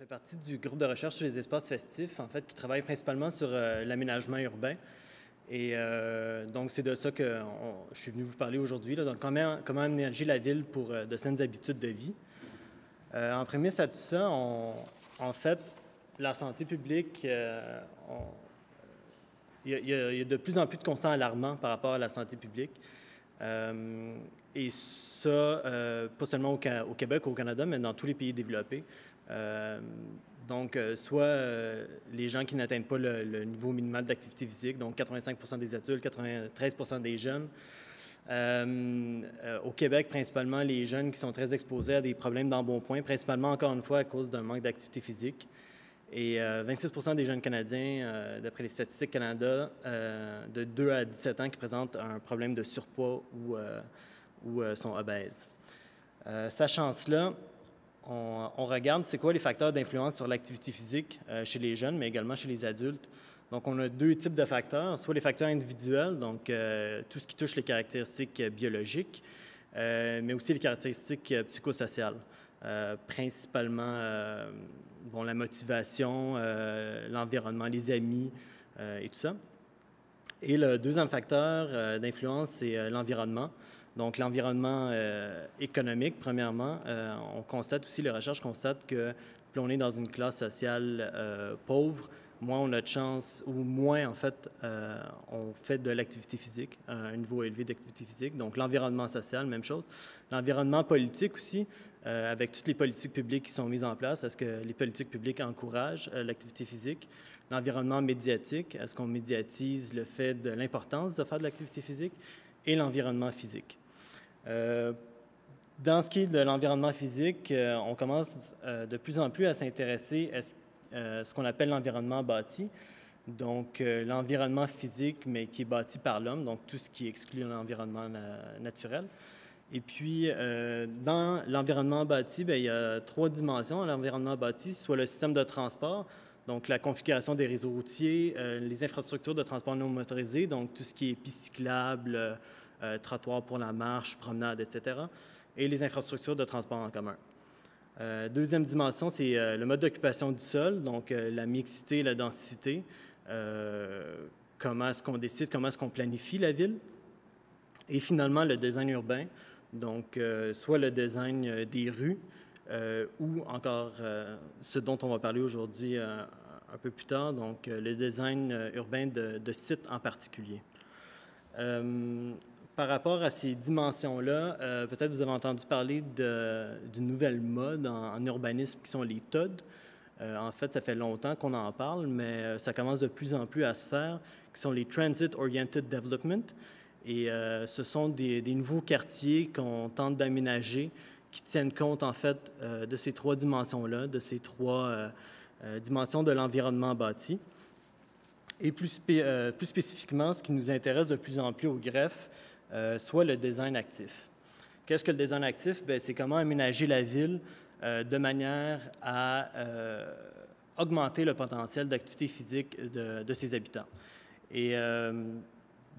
fais partie du groupe de recherche sur les espaces festifs, en fait, qui travaille principalement sur l'aménagement urbain. Et donc, c'est de ça que je suis venu vous parler aujourd'hui. Donc, comment, comment aménager la ville pour de saines habitudes de vie. en prémisse à tout ça, en fait, la santé publique, il y, a, de plus en plus de constats alarmants par rapport à la santé publique. Euh, et ça, euh, pas seulement au, Québec ou au Canada, mais dans tous les pays développés. Euh, donc, soit les gens qui n'atteignent pas le, niveau minimal d'activité physique, donc 85% des adultes, 93% des jeunes. au Québec, principalement, les jeunes qui sont très exposés à des problèmes d'embonpoint, principalement, encore une fois, à cause d'un manque d'activité physique. Et 26 euh, des jeunes Canadiens, euh, d'après les statistiques Canada, euh, de 2 à 17 ans, qui présentent un problème de surpoids ou, ou sont obèses. sachant cela, on, regarde c'est quoi les facteurs d'influence sur l'activité physique chez les jeunes, mais également chez les adultes. Donc, on a deux types de facteurs, soit les facteurs individuels, donc tout ce qui touche les caractéristiques biologiques, mais aussi les caractéristiques psychosociales. Euh, principalement euh, bon, la motivation, euh, l'environnement, les amis et tout ça. Et le deuxième facteur d'influence, c'est l'environnement. Donc, l'environnement économique, premièrement. on constate aussi, les recherches constatent que plus on est dans une classe sociale pauvre, moins on a de chance, ou moins, en fait, on fait de l'activité physique, un niveau élevé d'activité physique. Donc, l'environnement social, même chose. L'environnement politique aussi, euh, avec toutes les politiques publiques qui sont mises en place. Est-ce que les politiques publiques encouragent euh, l'activité physique? L'environnement médiatique, est-ce qu'on médiatise le fait de l'importance de faire de l'activité physique? Et l'environnement physique. Euh, dans ce qui est de l'environnement physique, on commence de plus en plus à s'intéresser à ce qu'on appelle l'environnement bâti. Donc, l'environnement physique, mais qui est bâti par l'homme, donc tout ce qui exclut l'environnement naturel. Et puis, euh, dans l'environnement bâti, bien, il y a trois dimensions à l'environnement bâti, soit le système de transport, donc la configuration des réseaux routiers, euh, les infrastructures de transport non motorisé, donc tout ce qui est piste cyclable, euh, trottoir pour la marche, promenade, etc., et les infrastructures de transport en commun. deuxième dimension, c'est le mode d'occupation du sol, donc la mixité, la densité, comment est-ce qu'on décide, comment est-ce qu'on planifie la ville, et finalement le design urbain, donc, euh, soit le design euh, des rues euh, ou encore ce dont on va parler aujourd'hui un peu plus tard, donc le design urbain de, sites en particulier. Par rapport à ces dimensions-là, peut-être vous avez entendu parler d'une nouvelle mode en, urbanisme qui sont les TOD. en fait, ça fait longtemps qu'on en parle, mais ça commence de plus en plus à se faire, qui sont les Transit Oriented Development. Et euh, ce sont des, nouveaux quartiers qu'on tente d'aménager qui tiennent compte, en fait, euh, de ces trois dimensions-là, de ces trois euh, dimensions de l'environnement bâti. Et plus, plus, spécifiquement, ce qui nous intéresse de plus en plus au greffe, soit le design actif. Qu'est-ce que le design actif? C'est comment aménager la ville de manière à augmenter le potentiel d'activité physique de, ses habitants. Et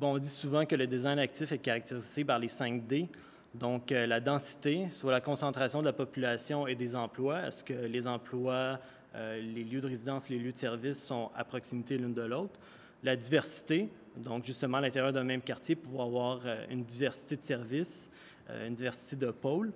Bon, on dit souvent que le design actif est caractérisé par les 5 D, donc euh, la densité, soit la concentration de la population et des emplois. Est-ce que les emplois, euh, les lieux de résidence, les lieux de service sont à proximité l'une de l'autre? La diversité, donc justement à l'intérieur d'un même quartier, pouvoir avoir euh, une diversité de services, une diversité de pôles.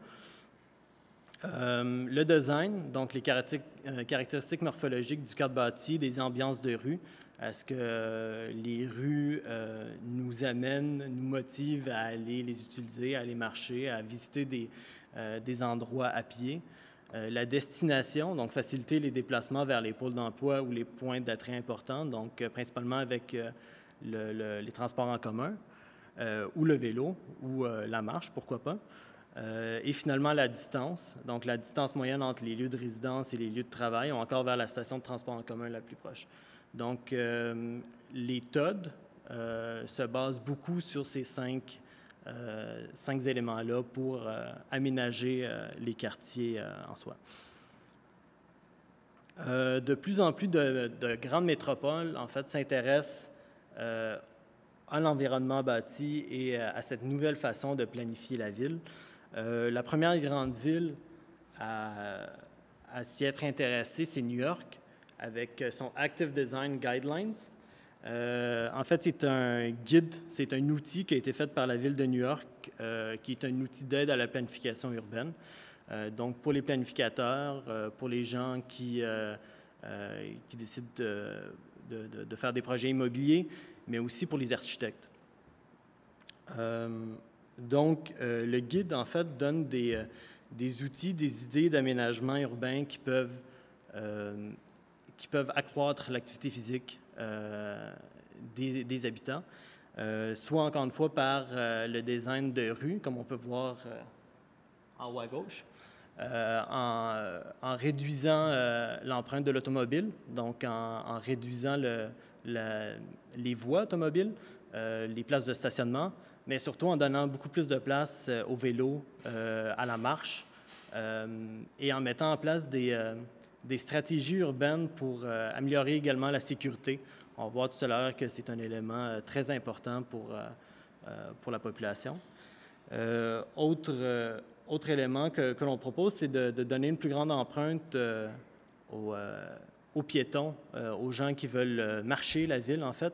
le design, donc les caractéristiques morphologiques du cadre bâti, des ambiances de rue, est-ce que euh, les rues euh, nous amènent, nous motivent à aller les utiliser, à aller marcher, à visiter des, euh, des endroits à pied? la destination, donc faciliter les déplacements vers les pôles d'emploi ou les points d'attrait importants, donc principalement avec les transports en commun ou le vélo ou la marche, pourquoi pas. et finalement, la distance, donc la distance moyenne entre les lieux de résidence et les lieux de travail, ou encore vers la station de transport en commun la plus proche. Donc, euh, les TOD euh, se basent beaucoup sur ces cinq, euh, cinq éléments-là pour aménager les quartiers en soi. de plus en plus de, grandes métropoles, en fait, s'intéressent à l'environnement bâti et à cette nouvelle façon de planifier la ville. la première grande ville à, s'y être intéressé, c'est New York, avec son Active Design Guidelines. en fait, c'est un guide, c'est un outil qui a été fait par la ville de New York, qui est un outil d'aide à la planification urbaine. donc, pour les planificateurs, pour les gens qui, qui décident de, de, faire des projets immobiliers, mais aussi pour les architectes. Donc, euh, le guide, en fait, donne des, euh, des outils, des idées d'aménagement urbain qui peuvent, euh, qui peuvent accroître l'activité physique des, habitants, soit encore une fois par le design de rue, comme on peut voir en haut à gauche, en, en, réduisant l'empreinte de l'automobile, donc en, réduisant le, les voies automobiles, les places de stationnement, mais surtout en donnant beaucoup plus de place euh, au vélo, euh, à la marche, euh, et en mettant en place des, des stratégies urbaines pour améliorer également la sécurité. On va voir tout à l'heure que c'est un élément très important pour, pour la population. autre, autre élément que, l'on propose, c'est de, donner une plus grande empreinte aux, aux, piétons, aux gens qui veulent marcher la ville, en fait,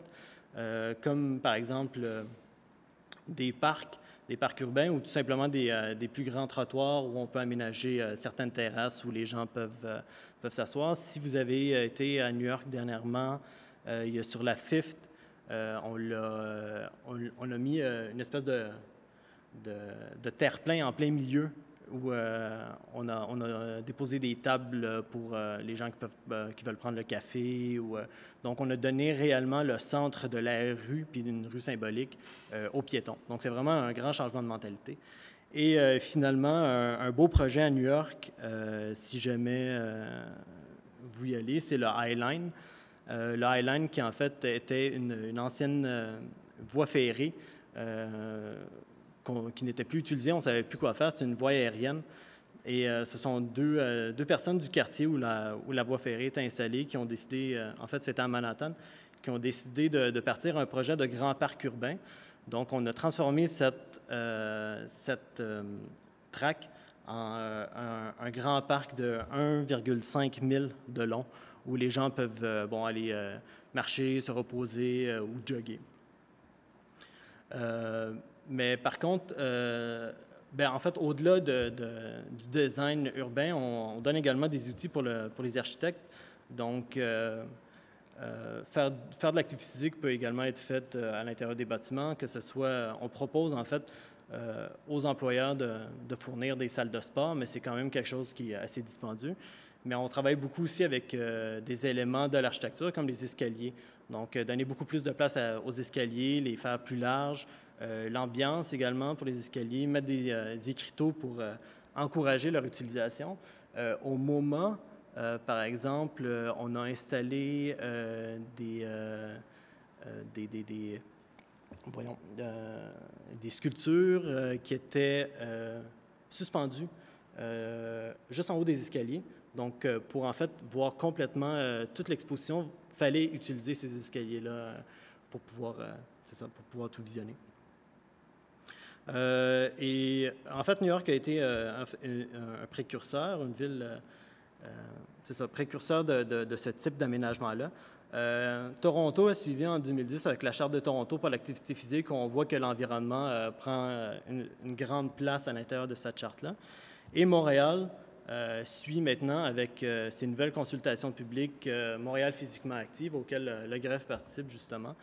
comme par exemple des parcs, des parcs urbains ou tout simplement des, euh, des plus grands trottoirs où on peut aménager euh, certaines terrasses où les gens peuvent, euh, peuvent s'asseoir. Si vous avez été à New York dernièrement, il y a sur la Fifth, on, on, a mis une espèce de, de, terre-plein en plein milieu où euh, on, a, on, a, déposé des tables pour euh, les gens qui, peuvent, euh, qui veulent prendre le café. Ou, donc, on a donné réellement le centre de la rue, puis d'une rue symbolique, aux piétons. Donc, c'est vraiment un grand changement de mentalité. Et finalement, un, beau projet à New York, si jamais vous y allez, c'est le High Line. le High Line qui, en fait, était une, une ancienne voie ferrée qui n'était plus utilisée, on ne savait plus quoi faire, c'était une voie aérienne. Et euh, ce sont deux, euh, deux, personnes du quartier où la, où la voie ferrée est installée qui ont décidé, euh, en fait c'était à Manhattan, qui ont décidé de, de, partir un projet de grand parc urbain. Donc on a transformé cette, cette track en un, grand parc de 1,5 000 de long où les gens peuvent bon, aller marcher, se reposer ou jogger. Mais par contre, euh, ben, en fait, au-delà de, du design urbain, on, donne également des outils pour, le, pour les architectes. Donc, euh, euh, faire, de l'activité physique peut également être fait à l'intérieur des bâtiments, que ce soit, on propose en fait aux employeurs de, fournir des salles de sport, mais c'est quand même quelque chose qui est assez dispendieux. Mais on travaille beaucoup aussi avec des éléments de l'architecture, comme les escaliers. Donc, donner beaucoup plus de place aux escaliers, les faire plus larges, l'ambiance également pour les escaliers, mettre des euh, écriteaux pour euh, encourager leur utilisation. au moment, par exemple, on a installé des, des, des, des, voyons, des sculptures qui étaient suspendues juste en haut des escaliers. Donc, pour en fait voir complètement toute l'exposition, il fallait utiliser ces escaliers-là pour pouvoir, pour pouvoir tout visionner. Euh, et en fait, New York a été euh, un, précurseur, une ville, euh, c'est ça, précurseur de, ce type d'aménagement-là. Toronto a suivi en 2010 avec la Charte de Toronto pour l'activité physique. On voit que l'environnement prend une, une, grande place à l'intérieur de cette charte-là. Et Montréal suit maintenant avec ses nouvelles consultations publiques Montréal physiquement active, auxquelles le greffe participe justement.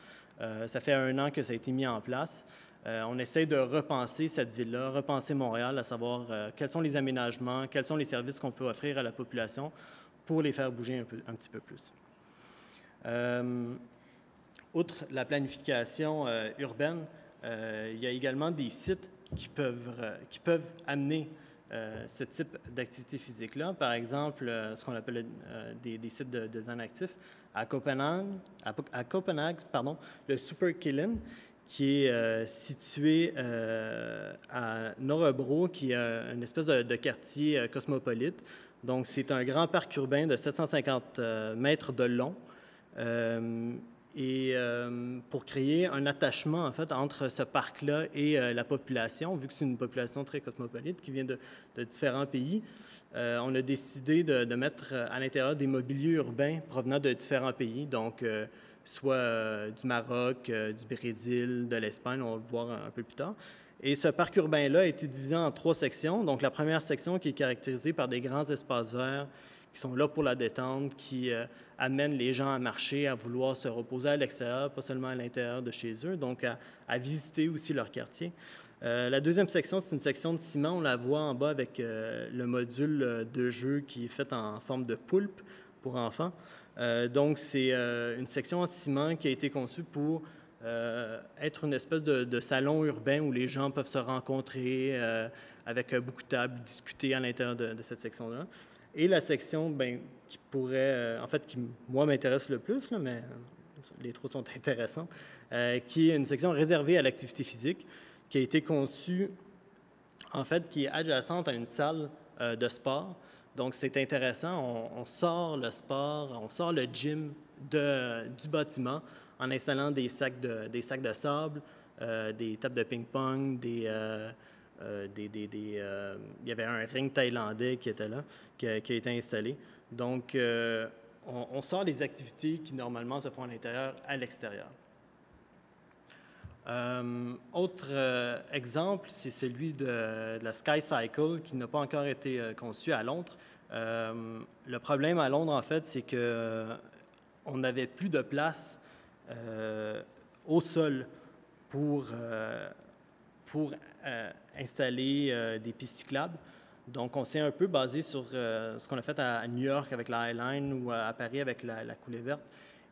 ça fait un an que ça a été mis en place. Euh, on essaie de repenser cette ville-là, repenser Montréal, à savoir euh, quels sont les aménagements, quels sont les services qu'on peut offrir à la population pour les faire bouger un, petit peu plus. Euh, outre la planification urbaine, il y a également des sites qui peuvent, amener ce type d'activité physique-là. Par exemple, ce qu'on appelle des, sites de design actif. À Copenhague, pardon, le Super Killen, qui est euh, situé euh, à Norebro, qui est une espèce de, quartier euh, cosmopolite. Donc, c'est un grand parc urbain de 750 mètres de long. et pour créer un attachement en fait entre ce parc-là et la population, vu que c'est une population très cosmopolite qui vient de, différents pays, on a décidé de, de mettre à l'intérieur des mobiliers urbains provenant de différents pays, donc soit du Maroc, du Brésil, de l'Espagne, on va le voir un peu plus tard. Et ce parc urbain-là a été divisé en trois sections. Donc, la première section qui est caractérisée par des grands espaces verts qui sont là pour la détente, qui euh, amènent les gens à marcher, à vouloir se reposer à l'extérieur, pas seulement à l'intérieur de chez eux, donc à, visiter aussi leur quartier. Euh, la deuxième section, c'est une section de ciment. On la voit en bas avec euh, le module de jeu qui est fait en forme de poulpe pour enfants. Donc, c'est une section en ciment qui a été conçue pour euh, être une espèce de, salon urbain où les gens peuvent se rencontrer euh, avec euh, beaucoup de tables, discuter à l'intérieur de, cette section-là. Et la section ben, qui pourrait, en fait, qui moi m'intéresse le plus, mais les trois sont intéressants, qui est une section réservée à l'activité physique, qui a été conçue, en fait, qui est adjacente à une salle de sport. Donc, c'est intéressant. On, sort le sport, on sort le gym du bâtiment en installant des sacs de, des sable, euh, des tables de ping-pong, des, euh, euh, des, des, il y avait un ring thaïlandais qui était là, qui a, été installé. Donc, on, sort les activités qui normalement se font à l'intérieur à l'extérieur. Autre exemple, c'est celui de, la Sky Cycle qui n'a pas encore été conçu à Londres. le problème à Londres, en fait, c'est que on n'avait plus de place euh, au sol pour, euh, pour euh, installer des pistes cyclables. Donc, on s'est un peu basé sur ce qu'on a fait à, New York avec la Highline ou à Paris avec la, coulée verte.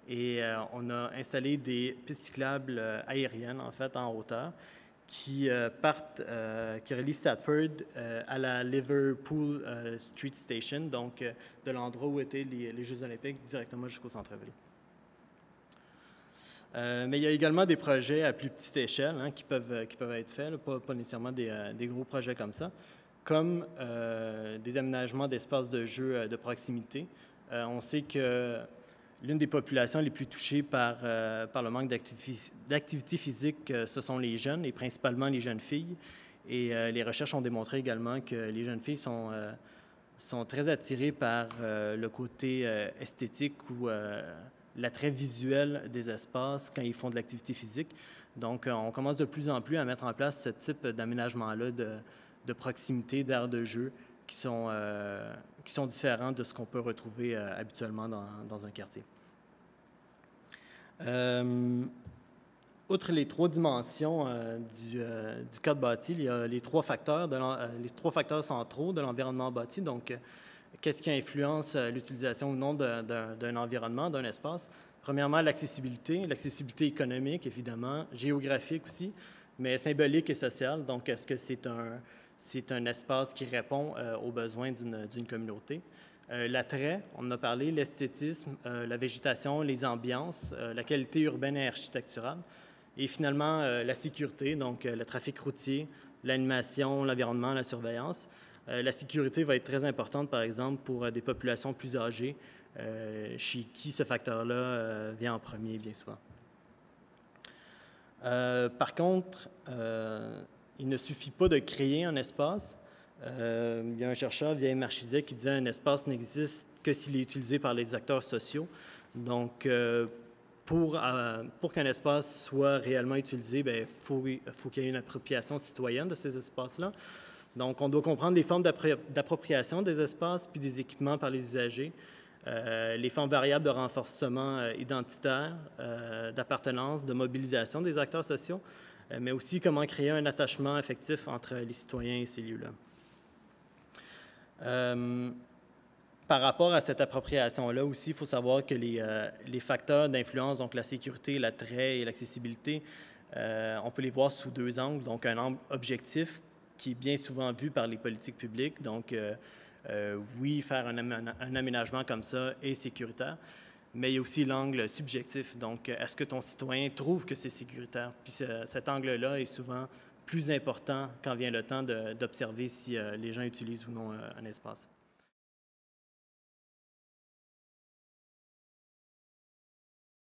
Et on a installé des pistes cyclables aériennes, en fait, en hauteur, qui partent, qui relient Stratford à la Liverpool Street Station, donc de l'endroit où étaient les, Jeux olympiques directement jusqu'au centre-ville. Euh, mais il y a également des projets à plus petite échelle hein, qui, peuvent, euh, qui peuvent être faits, pas, nécessairement des, euh, des, gros projets comme ça, comme des aménagements d'espaces de jeu de proximité. on sait que l'une des populations les plus touchées par, par le manque d'activité physique, ce sont les jeunes, et principalement les jeunes filles. Et les recherches ont démontré également que les jeunes filles sont, très attirées par le côté esthétique ou l'attrait visuel des espaces quand ils font de l'activité physique. Donc, euh, on commence de plus en plus à mettre en place ce type d'aménagement-là de, proximité, d'aires de jeu qui sont, euh, qui sont différents de ce qu'on peut retrouver euh, habituellement dans, un quartier. outre les trois dimensions du, du, code bâti, il y a les trois facteurs, les trois facteurs centraux de l'environnement bâti. Donc, qu'est-ce qui influence euh, l'utilisation ou non d'un environnement, d'un espace? Premièrement, l'accessibilité, l'accessibilité économique, évidemment, géographique aussi, mais symbolique et sociale. Donc, est-ce que c'est un, c'est un espace qui répond euh, aux besoins d'une communauté? Euh, l'attrait, on en a parlé, l'esthétisme, la végétation, les ambiances, la qualité urbaine et architecturale. Et finalement, la sécurité, donc le trafic routier, l'animation, l'environnement, la surveillance. Euh, la sécurité va être très importante, par exemple, pour euh, des populations plus âgées, euh, chez qui ce facteur-là vient en premier bien souvent. par contre, il ne suffit pas de créer un espace. il y a un chercheur, Vieille Marchizet, qui disait un espace n'existe que s'il est utilisé par les acteurs sociaux. Donc, pour, pour qu'un espace soit réellement utilisé, il ben, faut, qu'il y ait une appropriation citoyenne de ces espaces-là. Donc, on doit comprendre les formes d'appropriation des espaces puis des équipements par les usagers, euh, les formes variables de renforcement euh, identitaire, euh, d'appartenance, de mobilisation des acteurs sociaux, mais aussi comment créer un attachement affectif entre les citoyens et ces lieux-là. par rapport à cette appropriation-là aussi, il faut savoir que les, les facteurs d'influence, donc la sécurité, l'attrait et l'accessibilité, on peut les voir sous deux angles. Donc, un angle objectif qui est bien souvent vu par les politiques publiques. Donc, euh, euh, oui, faire un, aménagement comme ça est sécuritaire, mais il y a aussi l'angle subjectif. Donc, est-ce que ton citoyen trouve que c'est sécuritaire? Puis cet angle-là est souvent plus important quand vient le temps d'observer si euh, les gens utilisent ou non un espace.